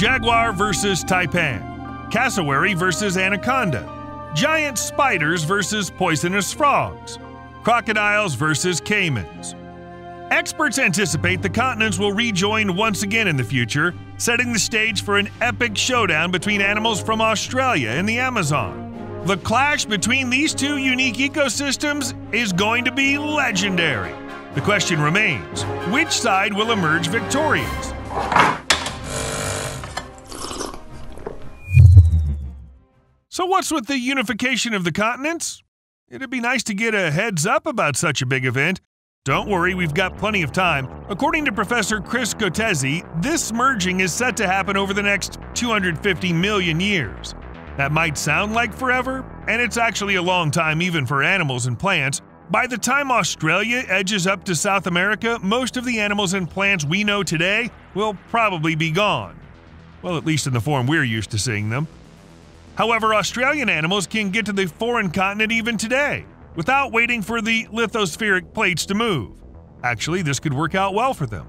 jaguar versus taipan, cassowary versus anaconda, giant spiders versus poisonous frogs, crocodiles versus caimans. Experts anticipate the continents will rejoin once again in the future, setting the stage for an epic showdown between animals from Australia and the Amazon. The clash between these two unique ecosystems is going to be legendary. The question remains which side will emerge victorious? So, what's with the unification of the continents? It'd be nice to get a heads up about such a big event. Don't worry, we've got plenty of time. According to Professor Chris Scotese, this merging is set to happen over the next 250 million years. That might sound like forever, and it's actually a long time even for animals and plants. By the time Australia edges up to South America, most of the animals and plants we know today will probably be gone. Well, at least in the form we're used to seeing them. However, Australian animals can get to the foreign continent even today without waiting for the lithospheric plates to move. Actually, this could work out well for them.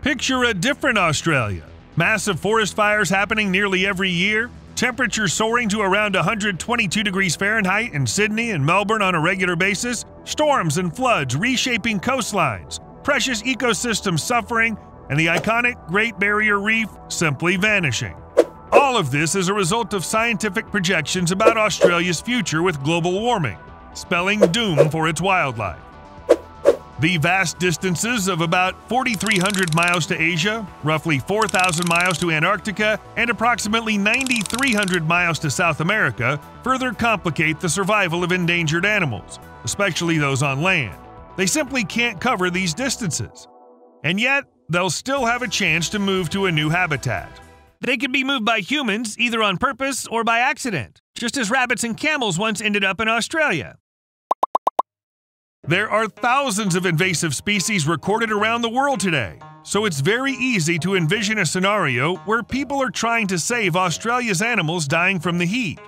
Picture a different Australia. Massive forest fires happening nearly every year, temperatures soaring to around 122 degrees Fahrenheit in Sydney and Melbourne on a regular basis, storms and floods reshaping coastlines, precious ecosystems suffering, and the iconic Great Barrier Reef simply vanishing. All of this is a result of scientific projections about Australia's future with global warming spelling doom for its wildlife. The vast distances of about 4,300 miles to Asia, roughly 4,000 miles to Antarctica, and approximately 9,300 miles to South America further complicate the survival of endangered animals, especially those on land. They simply can't cover these distances. And yet, they'll still have a chance to move to a new habitat. They can be moved by humans either on purpose or by accident, just as rabbits and camels once ended up in Australia. There are thousands of invasive species recorded around the world today, so it's very easy to envision a scenario where people are trying to save Australia's animals dying from the heat.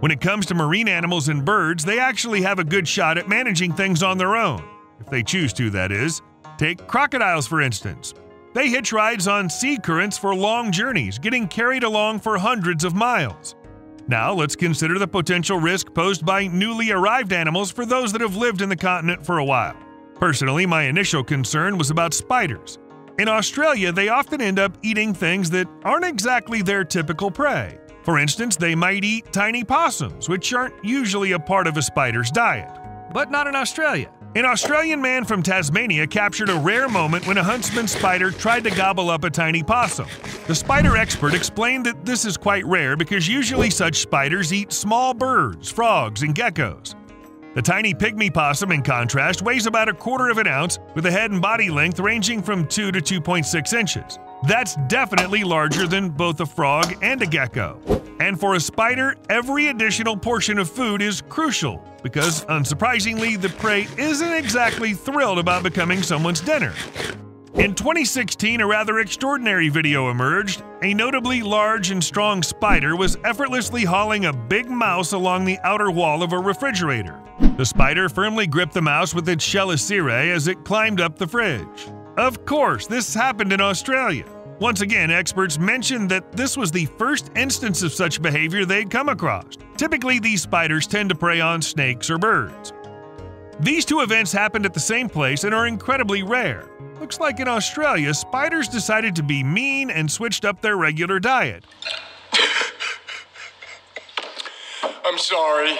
When it comes to marine animals and birds, they actually have a good shot at managing things on their own, if they choose to, that is. Take crocodiles, for instance. They hitch rides on sea currents for long journeys, getting carried along for hundreds of miles. Now, let's consider the potential risk posed by newly arrived animals for those that have lived in the continent for a while. Personally, my initial concern was about spiders. In Australia, they often end up eating things that aren't exactly their typical prey. For instance, they might eat tiny possums, which aren't usually a part of a spider's diet. But not in Australia. An Australian man from Tasmania captured a rare moment when a huntsman spider tried to gobble up a tiny possum. The spider expert explained that this is quite rare because usually such spiders eat small birds, frogs, and geckos. The tiny pygmy possum, in contrast, weighs about a quarter of an ounce with a head and body length ranging from 2 to 2.6 inches. That's definitely larger than both a frog and a gecko. And for a spider, every additional portion of food is crucial because, unsurprisingly, the prey isn't exactly thrilled about becoming someone's dinner. In 2016, a rather extraordinary video emerged. A notably large and strong spider was effortlessly hauling a big mouse along the outer wall of a refrigerator. The spider firmly gripped the mouse with its chelicerae as it climbed up the fridge. Of course, this happened in Australia. Once again, experts mentioned that this was the first instance of such behavior they'd come across. Typically, these spiders tend to prey on snakes or birds. These two events happened at the same place and are incredibly rare. Looks like in Australia, spiders decided to be mean and switched up their regular diet. I'm sorry.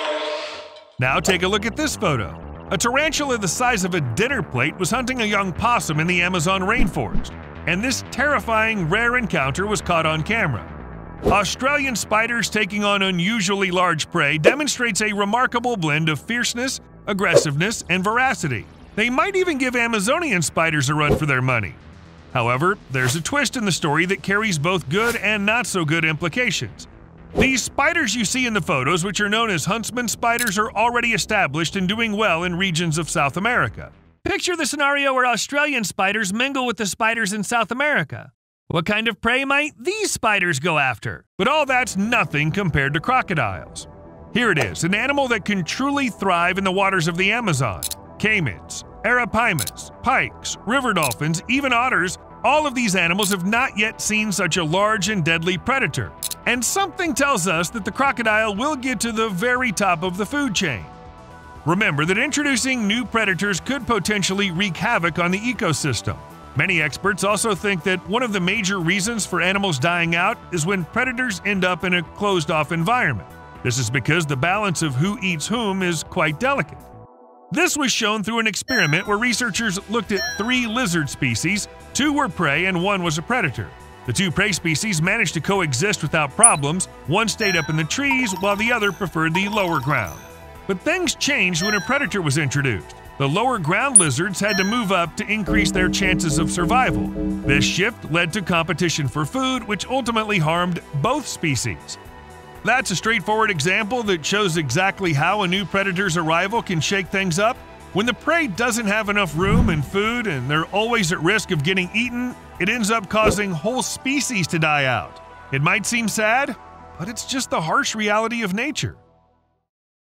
Now take a look at this photo. A tarantula the size of a dinner plate was hunting a young possum in the Amazon rainforest and this terrifying rare encounter was caught on camera. Australian spiders taking on unusually large prey demonstrates a remarkable blend of fierceness, aggressiveness, and veracity. They might even give Amazonian spiders a run for their money. However, there's a twist in the story that carries both good and not so good implications. These spiders you see in the photos, which are known as huntsman spiders, are already established and doing well in regions of South America. Picture the scenario where Australian spiders mingle with the spiders in South America. What kind of prey might these spiders go after? But all that's nothing compared to crocodiles. Here it is, an animal that can truly thrive in the waters of the Amazon. Caimans, arapaimas, pikes, river dolphins, even otters all of these animals have not yet seen such a large and deadly predator, and something tells us that the crocodile will get to the very top of the food chain. Remember that introducing new predators could potentially wreak havoc on the ecosystem. Many experts also think that one of the major reasons for animals dying out is when predators end up in a closed off environment. This is because the balance of who eats whom is quite delicate. This was shown through an experiment where researchers looked at three lizard species, two were prey and one was a predator. The two prey species managed to coexist without problems, one stayed up in the trees while the other preferred the lower ground. But things changed when a predator was introduced. The lower ground lizards had to move up to increase their chances of survival. This shift led to competition for food, which ultimately harmed both species. That's a straightforward example that shows exactly how a new predator's arrival can shake things up. When the prey doesn't have enough room and food and they're always at risk of getting eaten, it ends up causing whole species to die out. It might seem sad, but it's just the harsh reality of nature.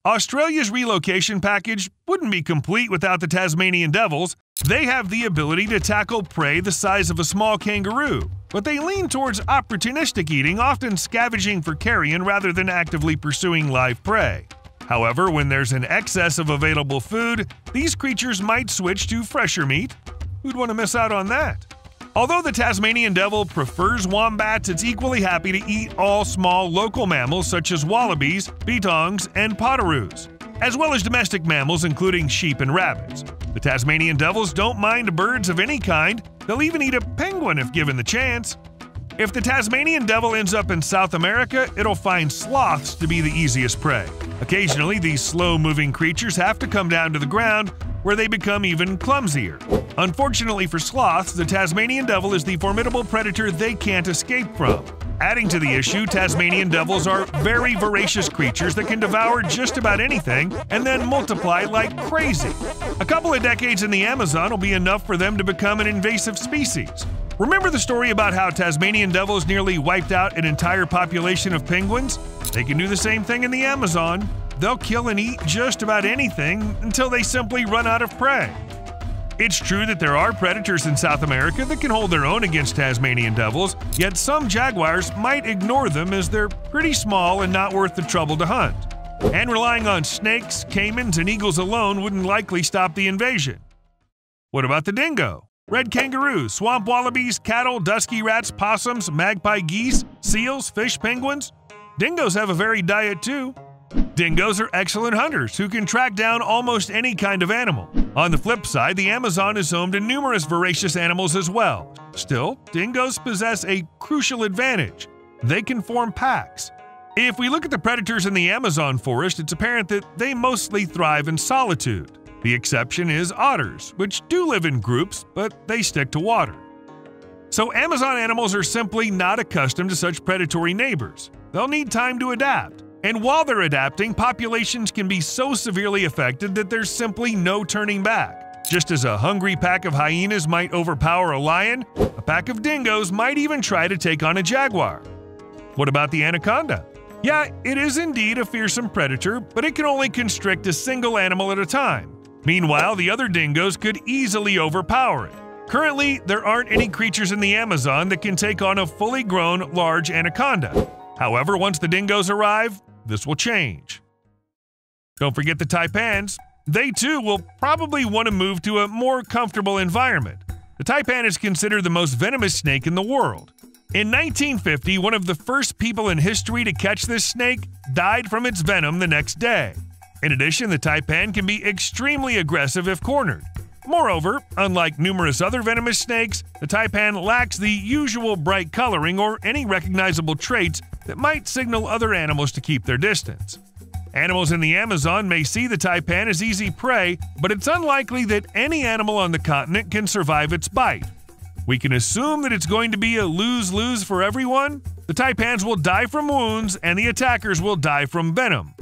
Australia's relocation package wouldn't be complete without the Tasmanian Devils. They have the ability to tackle prey the size of a small kangaroo, but they lean towards opportunistic eating, often scavenging for carrion rather than actively pursuing live prey. However, when there's an excess of available food, these creatures might switch to fresher meat. Who'd want to miss out on that? Although the Tasmanian devil prefers wombats, it's equally happy to eat all small local mammals such as wallabies, bettongs, and potoroos, as well as domestic mammals including sheep and rabbits. The Tasmanian devils don't mind birds of any kind, they'll even eat a penguin if given the chance. If the Tasmanian devil ends up in South America, it'll find sloths to be the easiest prey. Occasionally, these slow moving creatures have to come down to the ground, where they become even clumsier. Unfortunately for sloths, the Tasmanian devil is the formidable predator they can't escape from. Adding to the issue, Tasmanian devils are very voracious creatures that can devour just about anything and then multiply like crazy. A couple of decades in the Amazon will be enough for them to become an invasive species. Remember the story about how Tasmanian devils nearly wiped out an entire population of penguins? They can do the same thing in the Amazon. They'll kill and eat just about anything until they simply run out of prey. It's true that there are predators in South America that can hold their own against Tasmanian devils, yet some jaguars might ignore them as they're pretty small and not worth the trouble to hunt. And relying on snakes, caimans, and eagles alone wouldn't likely stop the invasion. What about the dingo? Red kangaroos, swamp wallabies, cattle, dusky rats, possums, magpie geese, seals, fish, penguins? Dingoes have a varied diet too. Dingoes are excellent hunters who can track down almost any kind of animal. On the flip side, the Amazon is home to numerous voracious animals as well. Still, dingoes possess a crucial advantage they can form packs. If we look at the predators in the Amazon forest, it's apparent that they mostly thrive in solitude. The exception is otters, which do live in groups, but they stick to water. So, Amazon animals are simply not accustomed to such predatory neighbors. They'll need time to adapt. And while they're adapting, populations can be so severely affected that there's simply no turning back. Just as a hungry pack of hyenas might overpower a lion, a pack of dingoes might even try to take on a jaguar. What about the anaconda? Yeah, it is indeed a fearsome predator, but it can only constrict a single animal at a time. Meanwhile, the other dingoes could easily overpower it. Currently, there aren't any creatures in the Amazon that can take on a fully grown large anaconda. However, once the dingoes arrive, this will change. Don't forget the taipans. They too will probably want to move to a more comfortable environment. The taipan is considered the most venomous snake in the world. In 1950, one of the first people in history to catch this snake died from its venom the next day. In addition, the taipan can be extremely aggressive if cornered. Moreover, unlike numerous other venomous snakes, the taipan lacks the usual bright coloring or any recognizable traits that might signal other animals to keep their distance. Animals in the Amazon may see the taipan as easy prey, but it's unlikely that any animal on the continent can survive its bite. We can assume that it's going to be a lose lose for everyone. The taipans will die from wounds, and the attackers will die from venom.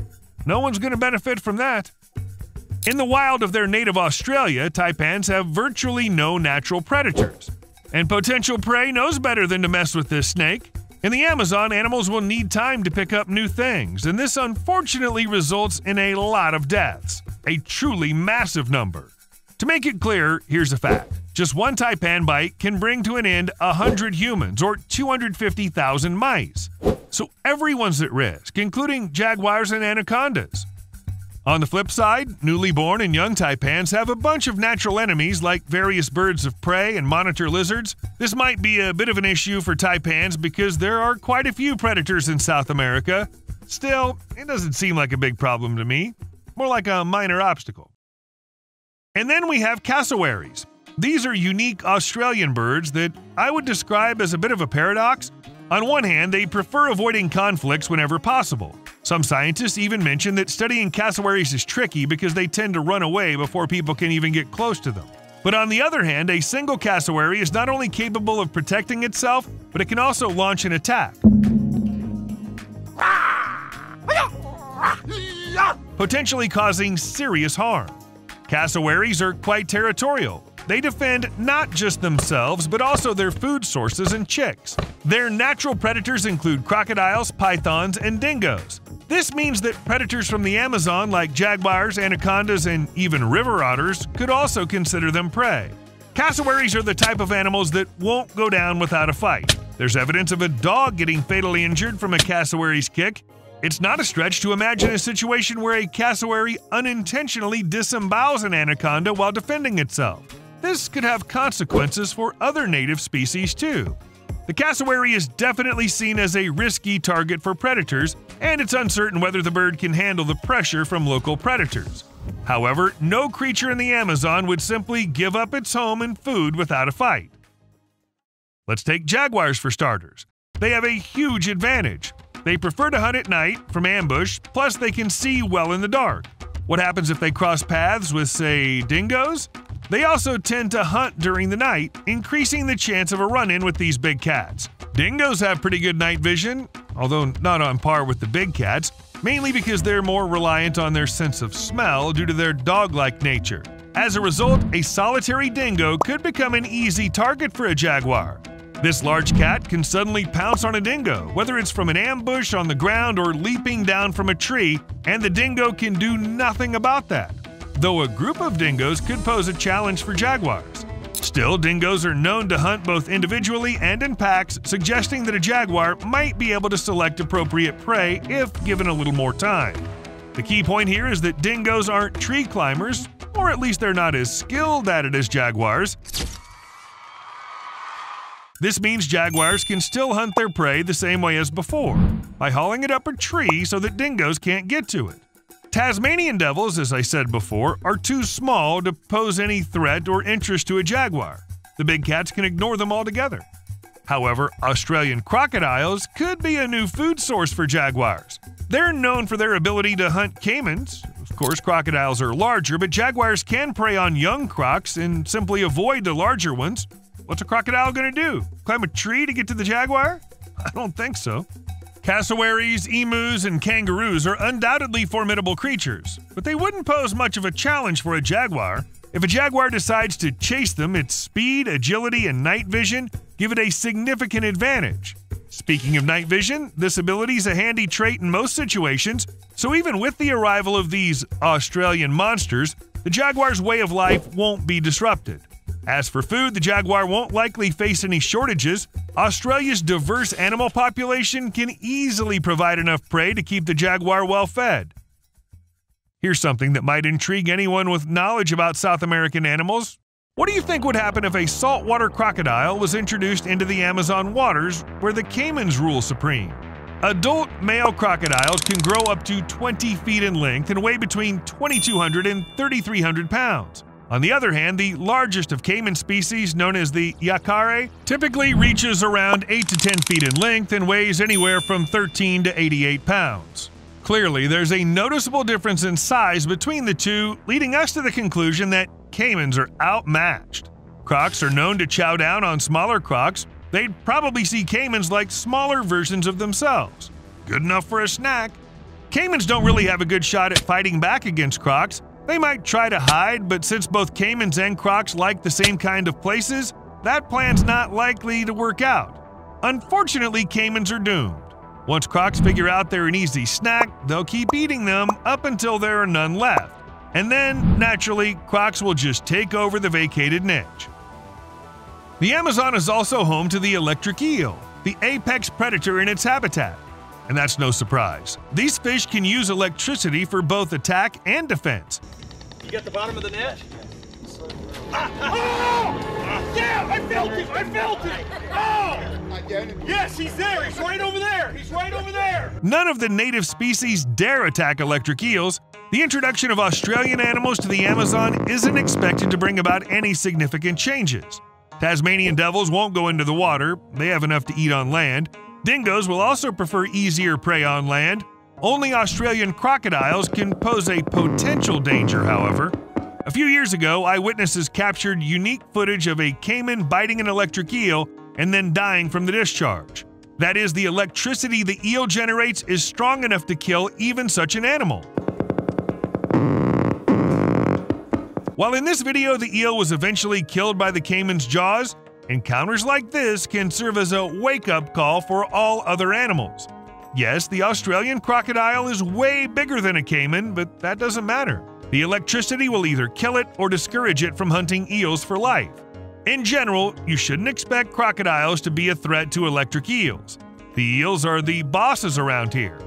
No one's going to benefit from that. In the wild of their native Australia, taipans have virtually no natural predators. And potential prey knows better than to mess with this snake. In the Amazon, animals will need time to pick up new things, and this unfortunately results in a lot of deaths, a truly massive number. To make it clear, here's a fact Just one taipan bite can bring to an end 100 humans or 250,000 mice. So everyone's at risk, including jaguars and anacondas. On the flip side, newly born and young taipans have a bunch of natural enemies like various birds of prey and monitor lizards. This might be a bit of an issue for taipans because there are quite a few predators in South America. Still, it doesn't seem like a big problem to me, more like a minor obstacle. And then we have cassowaries. These are unique Australian birds that I would describe as a bit of a paradox. On one hand, they prefer avoiding conflicts whenever possible. Some scientists even mention that studying cassowaries is tricky because they tend to run away before people can even get close to them. But on the other hand, a single cassowary is not only capable of protecting itself, but it can also launch an attack. Potentially causing serious harm. Cassowaries are quite territorial, they defend not just themselves, but also their food sources and chicks. Their natural predators include crocodiles, pythons, and dingoes. This means that predators from the Amazon, like jaguars, anacondas, and even river otters, could also consider them prey. Cassowaries are the type of animals that won't go down without a fight. There's evidence of a dog getting fatally injured from a cassowary's kick. It's not a stretch to imagine a situation where a cassowary unintentionally disembowels an anaconda while defending itself. This could have consequences for other native species too. The cassowary is definitely seen as a risky target for predators, and it's uncertain whether the bird can handle the pressure from local predators. However, no creature in the Amazon would simply give up its home and food without a fight. Let's take jaguars for starters. They have a huge advantage. They prefer to hunt at night from ambush, plus, they can see well in the dark. What happens if they cross paths with, say, dingoes? They also tend to hunt during the night, increasing the chance of a run in with these big cats. Dingoes have pretty good night vision, although not on par with the big cats, mainly because they're more reliant on their sense of smell due to their dog like nature. As a result, a solitary dingo could become an easy target for a jaguar. This large cat can suddenly pounce on a dingo, whether it's from an ambush on the ground or leaping down from a tree, and the dingo can do nothing about that though a group of dingoes could pose a challenge for jaguars. Still, dingoes are known to hunt both individually and in packs, suggesting that a jaguar might be able to select appropriate prey if given a little more time. The key point here is that dingoes aren't tree climbers, or at least they're not as skilled at it as jaguars. This means jaguars can still hunt their prey the same way as before, by hauling it up a tree so that dingoes can't get to it. Tasmanian devils, as I said before, are too small to pose any threat or interest to a jaguar. The big cats can ignore them altogether. However, Australian crocodiles could be a new food source for jaguars. They're known for their ability to hunt caimans. Of course, crocodiles are larger, but jaguars can prey on young crocs and simply avoid the larger ones. What's a crocodile going to do? Climb a tree to get to the jaguar? I don't think so. Cassowaries, emus, and kangaroos are undoubtedly formidable creatures, but they wouldn't pose much of a challenge for a jaguar. If a jaguar decides to chase them, its speed, agility, and night vision give it a significant advantage. Speaking of night vision, this ability is a handy trait in most situations, so even with the arrival of these Australian monsters, the jaguar's way of life won't be disrupted. As for food, the jaguar won't likely face any shortages. Australia's diverse animal population can easily provide enough prey to keep the jaguar well fed. Here's something that might intrigue anyone with knowledge about South American animals. What do you think would happen if a saltwater crocodile was introduced into the Amazon waters where the caimans rule supreme? Adult male crocodiles can grow up to 20 feet in length and weigh between 2,200 and 3,300 pounds. On the other hand, the largest of caiman species, known as the yacare, typically reaches around 8 to 10 feet in length and weighs anywhere from 13 to 88 pounds. Clearly, there's a noticeable difference in size between the two, leading us to the conclusion that caimans are outmatched. Crocs are known to chow down on smaller crocs. They'd probably see caimans like smaller versions of themselves. Good enough for a snack. Caimans don't really have a good shot at fighting back against crocs, they might try to hide, but since both caimans and crocs like the same kind of places, that plan's not likely to work out. Unfortunately, caimans are doomed. Once crocs figure out they're an easy snack, they'll keep eating them up until there are none left. And then, naturally, crocs will just take over the vacated niche. The Amazon is also home to the electric eel, the apex predator in its habitat. And that's no surprise. These fish can use electricity for both attack and defense. You got the bottom of the net? Ah, oh! Yeah, I felt it! I felt it! Oh! Yes, he's there! He's right over there! He's right over there! None of the native species dare attack electric eels. The introduction of Australian animals to the Amazon isn't expected to bring about any significant changes. Tasmanian devils won't go into the water, they have enough to eat on land. Dingoes will also prefer easier prey on land. Only Australian crocodiles can pose a potential danger, however. A few years ago, eyewitnesses captured unique footage of a caiman biting an electric eel and then dying from the discharge. That is, the electricity the eel generates is strong enough to kill even such an animal. While in this video the eel was eventually killed by the caiman's jaws, encounters like this can serve as a wake up call for all other animals. Yes, the Australian crocodile is way bigger than a caiman, but that doesn't matter. The electricity will either kill it or discourage it from hunting eels for life. In general, you shouldn't expect crocodiles to be a threat to electric eels. The eels are the bosses around here.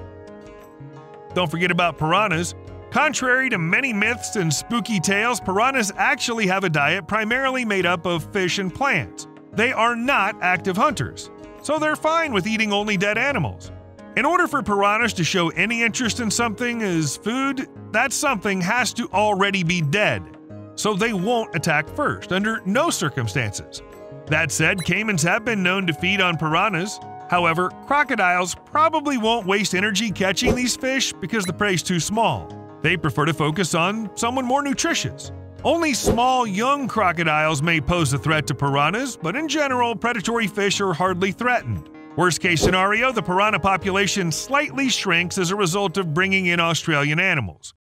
Don't forget about piranhas. Contrary to many myths and spooky tales, piranhas actually have a diet primarily made up of fish and plants. They are not active hunters, so they're fine with eating only dead animals. In order for piranhas to show any interest in something as food, that something has to already be dead. So they won't attack first, under no circumstances. That said, caimans have been known to feed on piranhas. However, crocodiles probably won't waste energy catching these fish because the prey's too small. They prefer to focus on someone more nutritious. Only small, young crocodiles may pose a threat to piranhas, but in general, predatory fish are hardly threatened. Worst case scenario, the piranha population slightly shrinks as a result of bringing in Australian animals.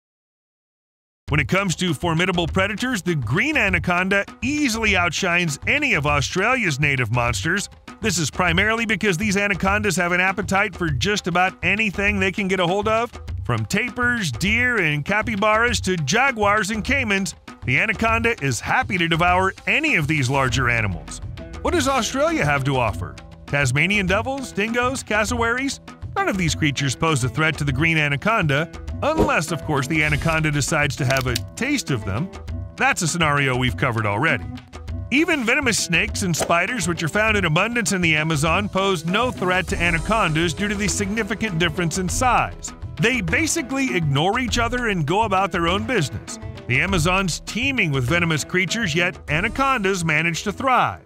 When it comes to formidable predators, the green anaconda easily outshines any of Australia's native monsters. This is primarily because these anacondas have an appetite for just about anything they can get a hold of. From tapirs, deer, and capybaras to jaguars and caimans, the anaconda is happy to devour any of these larger animals. What does Australia have to offer? Tasmanian devils, dingoes, cassowaries? None of these creatures pose a threat to the green anaconda, unless, of course, the anaconda decides to have a taste of them. That's a scenario we've covered already. Even venomous snakes and spiders, which are found in abundance in the Amazon, pose no threat to anacondas due to the significant difference in size. They basically ignore each other and go about their own business. The Amazon's teeming with venomous creatures, yet anacondas manage to thrive.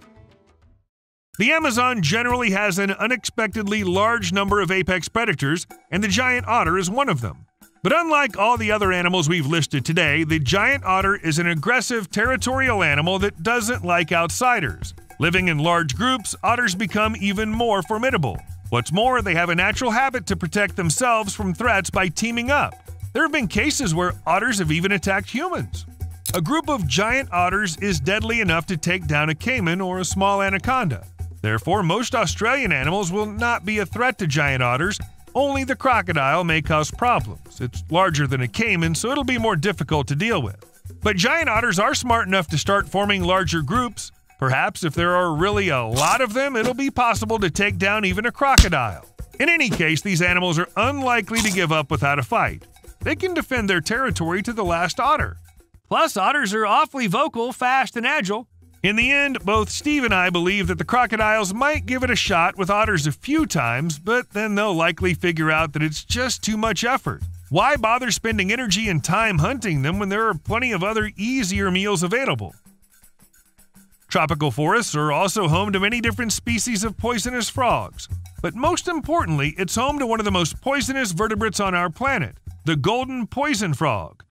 The Amazon generally has an unexpectedly large number of apex predators, and the giant otter is one of them. But unlike all the other animals we've listed today, the giant otter is an aggressive territorial animal that doesn't like outsiders. Living in large groups, otters become even more formidable. What's more, they have a natural habit to protect themselves from threats by teaming up. There have been cases where otters have even attacked humans. A group of giant otters is deadly enough to take down a caiman or a small anaconda. Therefore, most Australian animals will not be a threat to giant otters, only the crocodile may cause problems. It's larger than a caiman, so it'll be more difficult to deal with. But giant otters are smart enough to start forming larger groups. Perhaps if there are really a lot of them, it'll be possible to take down even a crocodile. In any case, these animals are unlikely to give up without a fight. They can defend their territory to the last otter. Plus, otters are awfully vocal, fast, and agile. In the end, both Steve and I believe that the crocodiles might give it a shot with otters a few times, but then they'll likely figure out that it's just too much effort. Why bother spending energy and time hunting them when there are plenty of other easier meals available? Tropical forests are also home to many different species of poisonous frogs. But most importantly, it's home to one of the most poisonous vertebrates on our planet, the golden poison frog.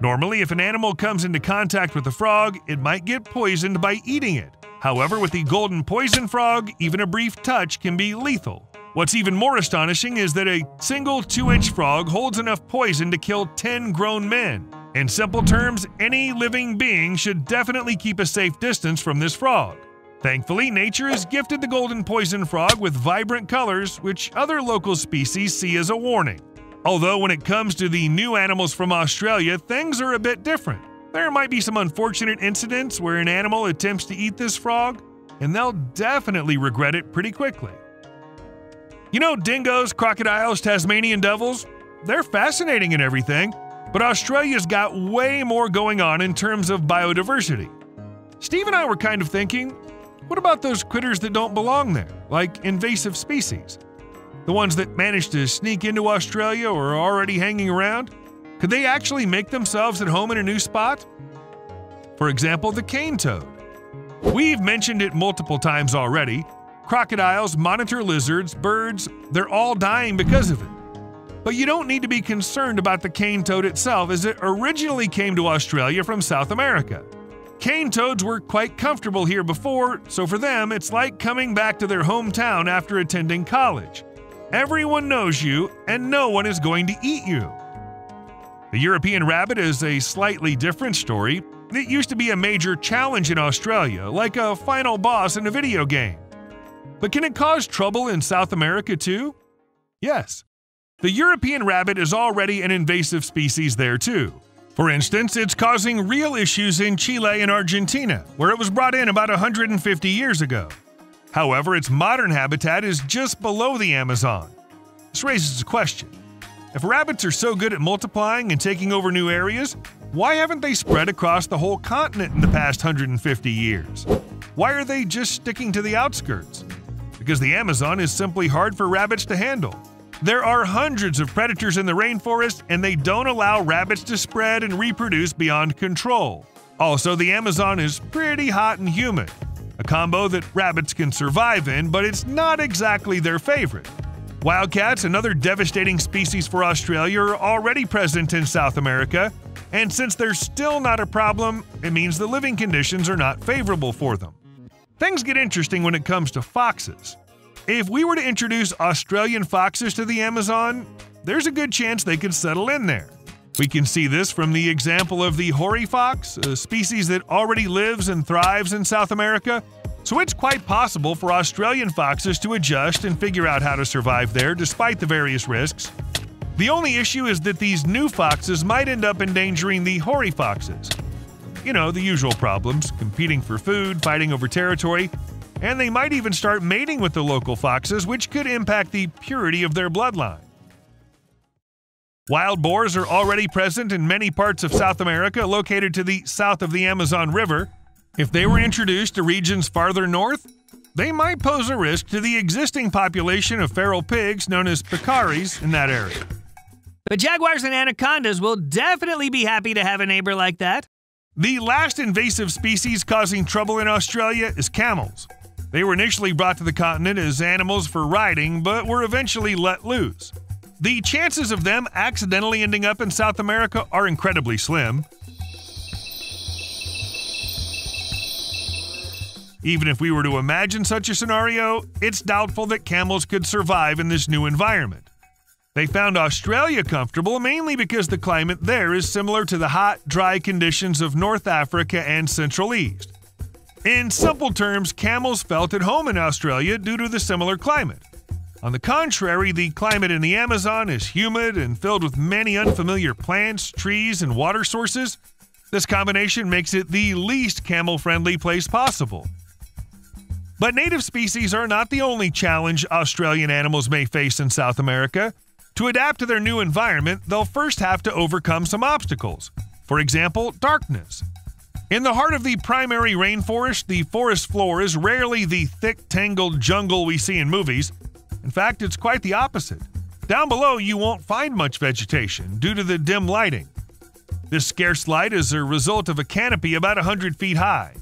Normally, if an animal comes into contact with a frog, it might get poisoned by eating it. However, with the golden poison frog, even a brief touch can be lethal. What's even more astonishing is that a single 2 inch frog holds enough poison to kill 10 grown men. In simple terms, any living being should definitely keep a safe distance from this frog. Thankfully, nature has gifted the golden poison frog with vibrant colors, which other local species see as a warning. Although, when it comes to the new animals from Australia, things are a bit different. There might be some unfortunate incidents where an animal attempts to eat this frog, and they'll definitely regret it pretty quickly. You know, dingoes, crocodiles, Tasmanian devils, they're fascinating and everything, but Australia's got way more going on in terms of biodiversity. Steve and I were kind of thinking what about those critters that don't belong there, like invasive species? The ones that manage to sneak into Australia or are already hanging around? Could they actually make themselves at home in a new spot? For example, the cane toad. We've mentioned it multiple times already. Crocodiles, monitor lizards, birds, they're all dying because of it. But you don't need to be concerned about the cane toad itself, as it originally came to Australia from South America. Cane toads were quite comfortable here before, so for them, it's like coming back to their hometown after attending college. Everyone knows you, and no one is going to eat you. The European rabbit is a slightly different story. It used to be a major challenge in Australia, like a final boss in a video game. But can it cause trouble in South America too? Yes. The European rabbit is already an invasive species there too. For instance, it's causing real issues in Chile and Argentina, where it was brought in about 150 years ago. However, its modern habitat is just below the Amazon. This raises a question. If rabbits are so good at multiplying and taking over new areas, why haven't they spread across the whole continent in the past 150 years? Why are they just sticking to the outskirts? Because the Amazon is simply hard for rabbits to handle. There are hundreds of predators in the rainforest, and they don't allow rabbits to spread and reproduce beyond control. Also, the Amazon is pretty hot and humid, a combo that rabbits can survive in, but it's not exactly their favorite. Wildcats, another devastating species for Australia, are already present in South America, and since they're still not a problem, it means the living conditions are not favorable for them. Things get interesting when it comes to foxes. If we were to introduce Australian foxes to the Amazon, there's a good chance they could settle in there. We can see this from the example of the hoary fox, a species that already lives and thrives in South America. So it's quite possible for Australian foxes to adjust and figure out how to survive there despite the various risks. The only issue is that these new foxes might end up endangering the hoary foxes. You know, the usual problems competing for food, fighting over territory, and they might even start mating with the local foxes, which could impact the purity of their bloodline. Wild boars are already present in many parts of South America located to the south of the Amazon River. If they were introduced to regions farther north, they might pose a risk to the existing population of feral pigs known as peccaries in that area. But jaguars and anacondas will definitely be happy to have a neighbor like that. The last invasive species causing trouble in Australia is camels. They were initially brought to the continent as animals for riding, but were eventually let loose. The chances of them accidentally ending up in South America are incredibly slim. Even if we were to imagine such a scenario, it's doubtful that camels could survive in this new environment. They found Australia comfortable mainly because the climate there is similar to the hot, dry conditions of North Africa and Central East. In simple terms, camels felt at home in Australia due to the similar climate. On the contrary, the climate in the Amazon is humid and filled with many unfamiliar plants, trees, and water sources. This combination makes it the least camel friendly place possible. But native species are not the only challenge Australian animals may face in South America. To adapt to their new environment, they'll first have to overcome some obstacles. For example, darkness. In the heart of the primary rainforest, the forest floor is rarely the thick, tangled jungle we see in movies. In fact, it's quite the opposite. Down below, you won't find much vegetation due to the dim lighting. This scarce light is a result of a canopy about 100 feet high.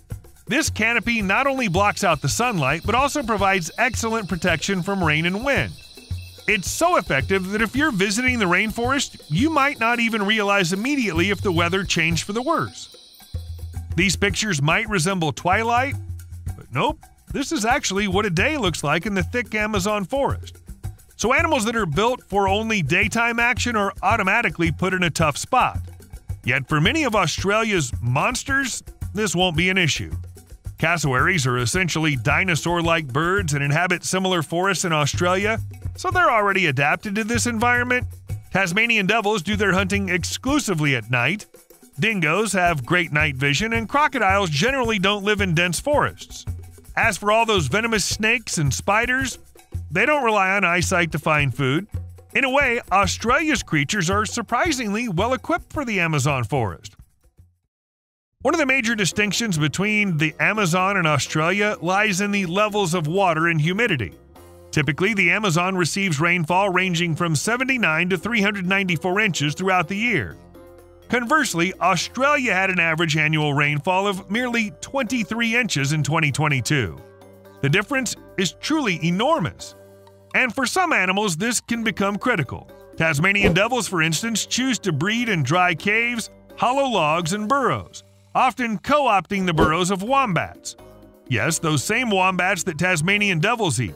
This canopy not only blocks out the sunlight, but also provides excellent protection from rain and wind. It's so effective that if you're visiting the rainforest, you might not even realize immediately if the weather changed for the worse. These pictures might resemble twilight, but nope, this is actually what a day looks like in the thick Amazon forest. So, animals that are built for only daytime action are automatically put in a tough spot. Yet, for many of Australia's monsters, this won't be an issue. Cassowaries are essentially dinosaur like birds and inhabit similar forests in Australia, so they're already adapted to this environment. Tasmanian devils do their hunting exclusively at night, dingoes have great night vision, and crocodiles generally don't live in dense forests. As for all those venomous snakes and spiders, they don't rely on eyesight to find food. In a way, Australia's creatures are surprisingly well equipped for the Amazon forest. One of the major distinctions between the Amazon and Australia lies in the levels of water and humidity. Typically, the Amazon receives rainfall ranging from 79 to 394 inches throughout the year. Conversely, Australia had an average annual rainfall of merely 23 inches in 2022. The difference is truly enormous. And for some animals, this can become critical. Tasmanian devils, for instance, choose to breed in dry caves, hollow logs, and burrows often co opting the burrows of wombats. Yes, those same wombats that Tasmanian devils eat.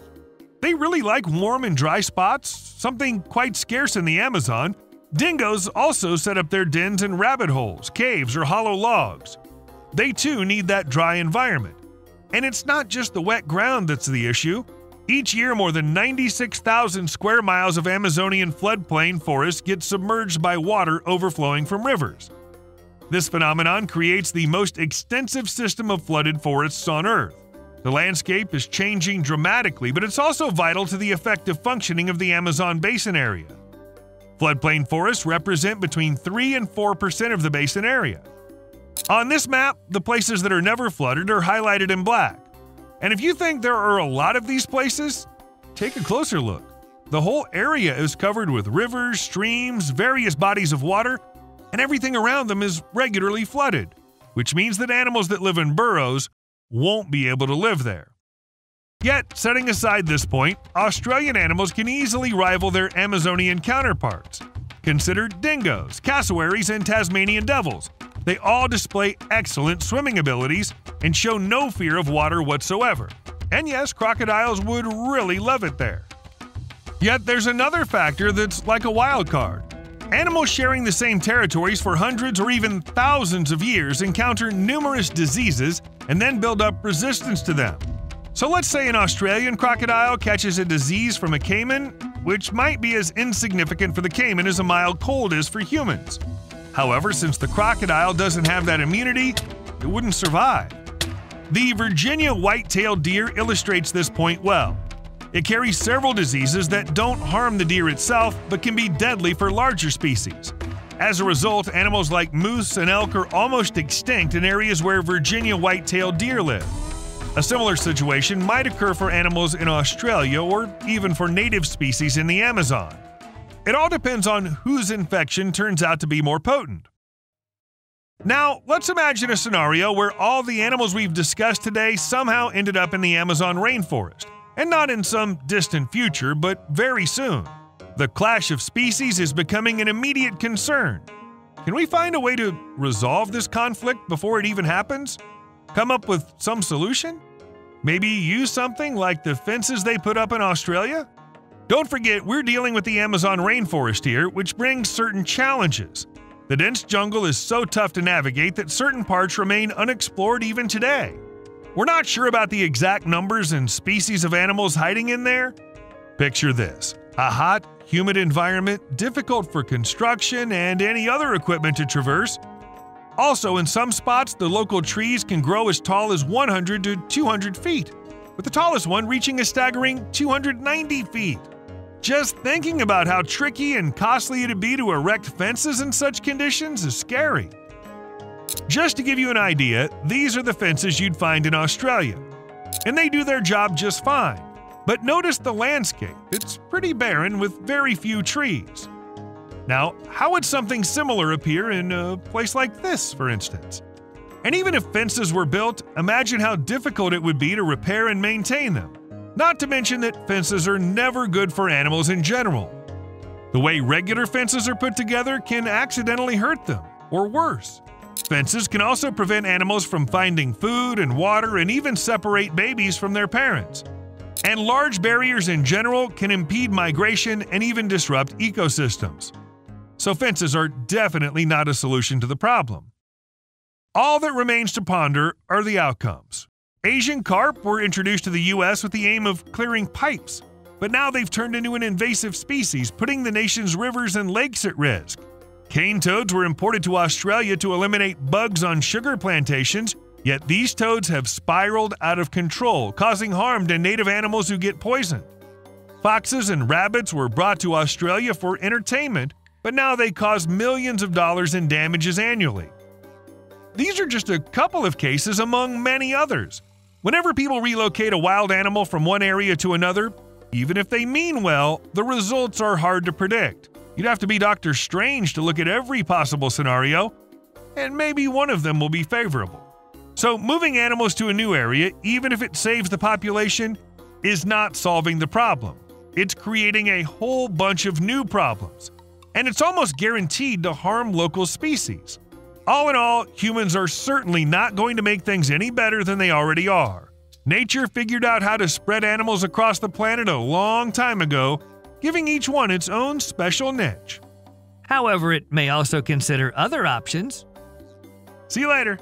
They really like warm and dry spots, something quite scarce in the Amazon. Dingoes also set up their dens in rabbit holes, caves, or hollow logs. They too need that dry environment. And it's not just the wet ground that's the issue. Each year, more than 96,000 square miles of Amazonian floodplain forest get submerged by water overflowing from rivers. This phenomenon creates the most extensive system of flooded forests on Earth. The landscape is changing dramatically, but it's also vital to the effective functioning of the Amazon basin area. Floodplain forests represent between 3 and 4% of the basin area. On this map, the places that are never flooded are highlighted in black. And if you think there are a lot of these places, take a closer look. The whole area is covered with rivers, streams, various bodies of water, and everything around them is regularly flooded, which means that animals that live in burrows won't be able to live there. Yet, setting aside this point, Australian animals can easily rival their Amazonian counterparts. Consider dingoes, cassowaries, and Tasmanian devils. They all display excellent swimming abilities and show no fear of water whatsoever. And yes, crocodiles would really love it there. Yet there's another factor that's like a wild card. Animals sharing the same territories for hundreds or even thousands of years encounter numerous diseases and then build up resistance to them. So let's say an Australian crocodile catches a disease from a caiman, which might be as insignificant for the caiman as a mild cold is for humans. However, since the crocodile doesn't have that immunity, it wouldn't survive. The Virginia white-tailed deer illustrates this point well. It carries several diseases that don't harm the deer itself but can be deadly for larger species. As a result, animals like moose and elk are almost extinct in areas where Virginia white-tailed deer live. A similar situation might occur for animals in Australia or even for native species in the Amazon. It all depends on whose infection turns out to be more potent. Now, let's imagine a scenario where all the animals we've discussed today somehow ended up in the Amazon rainforest and not in some distant future, but very soon. The clash of species is becoming an immediate concern. Can we find a way to resolve this conflict before it even happens? Come up with some solution? Maybe use something like the fences they put up in Australia? Don't forget, we're dealing with the Amazon rainforest here, which brings certain challenges. The dense jungle is so tough to navigate that certain parts remain unexplored even today. We're not sure about the exact numbers and species of animals hiding in there. Picture this a hot, humid environment, difficult for construction and any other equipment to traverse. Also, in some spots, the local trees can grow as tall as 100 to 200 feet, with the tallest one reaching a staggering 290 feet. Just thinking about how tricky and costly it'd be to erect fences in such conditions is scary. Just to give you an idea, these are the fences you'd find in Australia. And they do their job just fine. But notice the landscape. It's pretty barren with very few trees. Now, how would something similar appear in a place like this, for instance? And even if fences were built, imagine how difficult it would be to repair and maintain them. Not to mention that fences are never good for animals in general. The way regular fences are put together can accidentally hurt them, or worse. Fences can also prevent animals from finding food and water and even separate babies from their parents. And large barriers in general can impede migration and even disrupt ecosystems. So, fences are definitely not a solution to the problem. All that remains to ponder are the outcomes. Asian carp were introduced to the U.S. with the aim of clearing pipes, but now they've turned into an invasive species, putting the nation's rivers and lakes at risk. Cane toads were imported to Australia to eliminate bugs on sugar plantations, yet these toads have spiraled out of control, causing harm to native animals who get poisoned. Foxes and rabbits were brought to Australia for entertainment, but now they cause millions of dollars in damages annually. These are just a couple of cases among many others. Whenever people relocate a wild animal from one area to another, even if they mean well, the results are hard to predict. You'd have to be Doctor Strange to look at every possible scenario, and maybe one of them will be favorable. So, moving animals to a new area, even if it saves the population, is not solving the problem. It's creating a whole bunch of new problems, and it's almost guaranteed to harm local species. All in all, humans are certainly not going to make things any better than they already are. Nature figured out how to spread animals across the planet a long time ago, giving each one its own special niche. However, it may also consider other options. See you later.